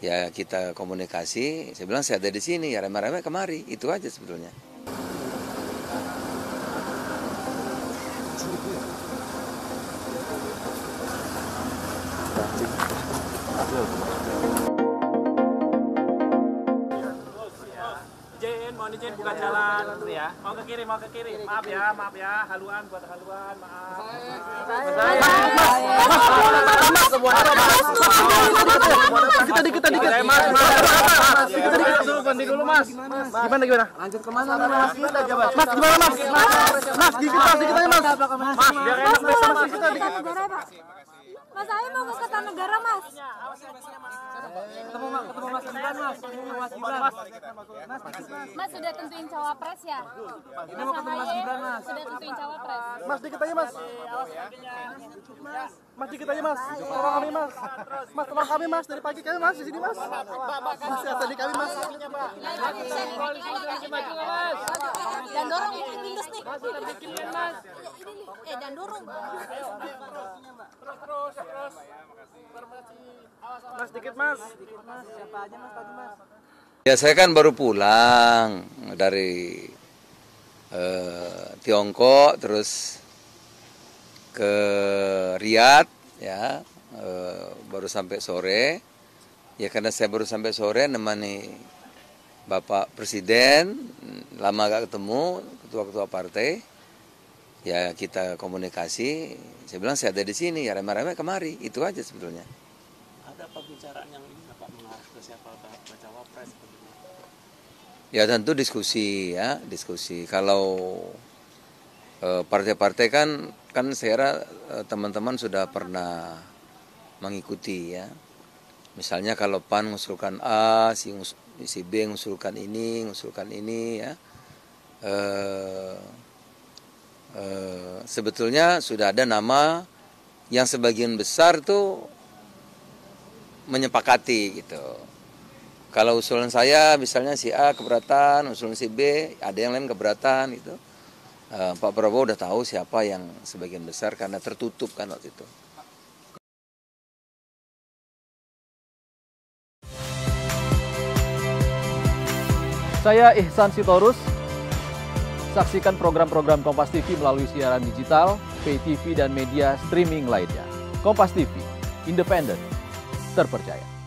ya kita komunikasi saya bilang saya ada di sini ya remeh-remeh kemari itu aja sebetulnya izin, mohon izin buka jalan ya. Mau ke kiri, mau ke kiri. Maaf ya, maaf ya. Haluan buat haluan, maaf. Kita dikit, kita dikit. Mas, mas, kita dikit ganti dulu, Mas. Gimana gimana? Lanjut ke mana, Mas? Mas, gimana, Mas? Mas, dikit Mas, dikit aja, Mas. Mas, biar enak bisa, Mas, kita dikit. negara pak mas saya mau ke Kertanegara mas mas sudah tentuin cawapres ya ini mau ketemu mas Gibran mas sudah tentuin cawapres Mas, dikit aja, Mas. Mas, dikit aja, Mas. Tolong kami, Mas. Mas, tolong kami, Mas. Dari pagi kami, Mas, di sini, Mas. Mas, ya, tadi kami, Mas. dan dorong ini Windows nih ini nih eh dan dorong Mas, dikit, Mas. ya saya kan baru pulang dari eh, Tiongkok terus ke Riyadh ya. Eh, baru sampai sore. Ya karena saya baru sampai sore nemani Bapak Presiden lama gak ketemu ketua-ketua partai. Ya kita komunikasi. Saya bilang saya ada di sini ya remeh-remeh kemari. Itu aja sebetulnya. Ada pembicaraan yang ini nggak, Pak mengarah ke siapa baca wapres Ya tentu diskusi ya, diskusi. Kalau eh, partai-partai kan kan saya kira eh, teman-teman sudah pernah mengikuti ya. Misalnya kalau PAN mengusulkan A, si, si B mengusulkan ini, mengusulkan ini ya. Eh, eh, sebetulnya sudah ada nama yang sebagian besar tuh menyepakati gitu. Kalau usulan saya misalnya si A keberatan, usulan si B ada yang lain keberatan gitu. Eh, Pak Prabowo udah tahu siapa yang sebagian besar karena tertutup kan waktu itu. Saya Ihsan Sitorus. Saksikan program-program Kompas TV melalui siaran digital, pay TV dan media streaming lainnya. Kompas TV, independen, terpercaya.